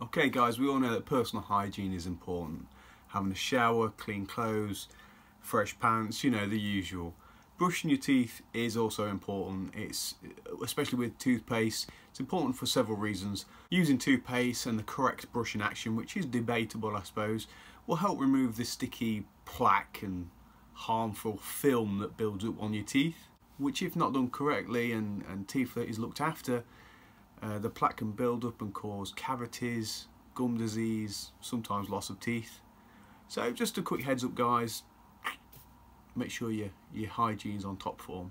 Okay guys, we all know that personal hygiene is important. Having a shower, clean clothes, fresh pants, you know, the usual. Brushing your teeth is also important. It's especially with toothpaste. It's important for several reasons. Using toothpaste and the correct brushing action, which is debatable I suppose, will help remove the sticky plaque and harmful film that builds up on your teeth, which if not done correctly and, and teeth that is looked after, uh, the plaque can build up and cause cavities, gum disease, sometimes loss of teeth. So just a quick heads up guys, make sure your, your hygiene's on top form.